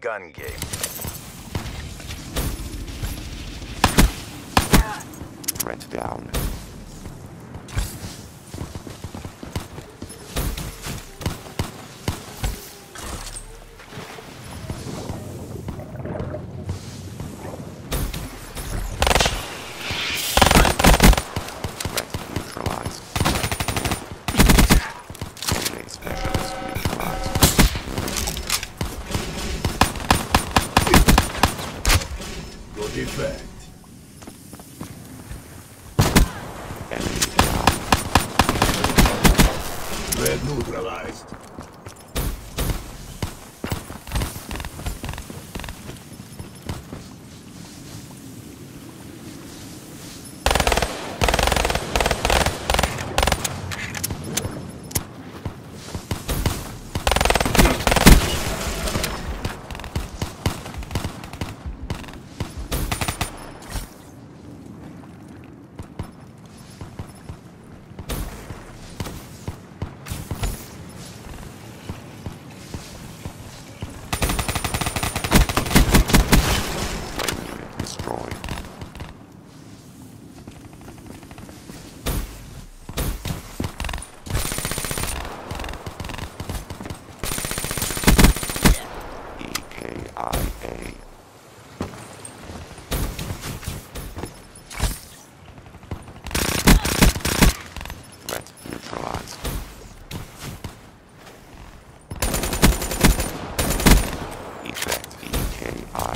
Gun game. Threat down. Threat neutralized. Melee specialist neutralized. Effect. Enemy neutralized.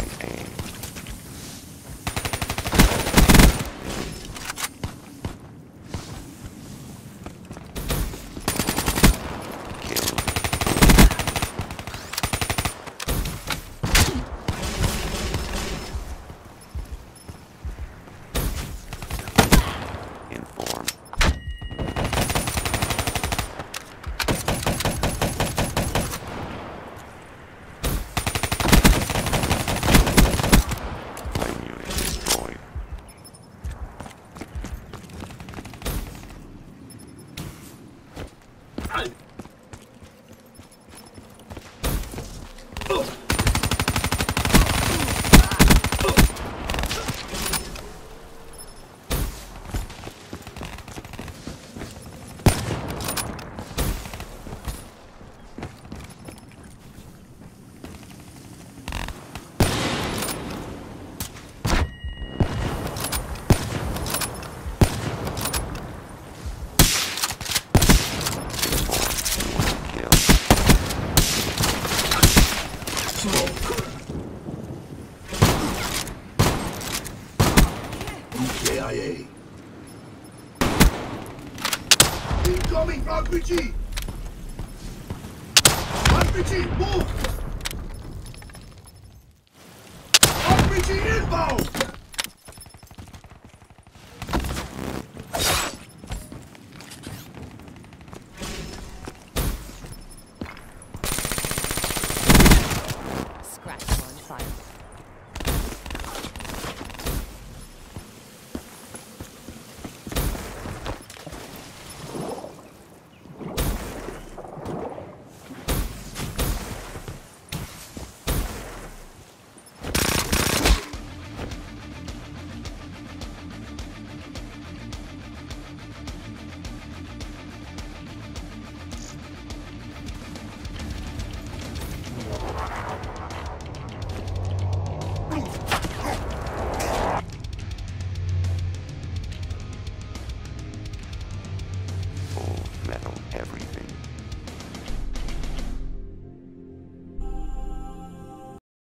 EKIA. Kill. は。EKIA. Incoming RPG! RPG, move! RPG inbound! Scratch one fire.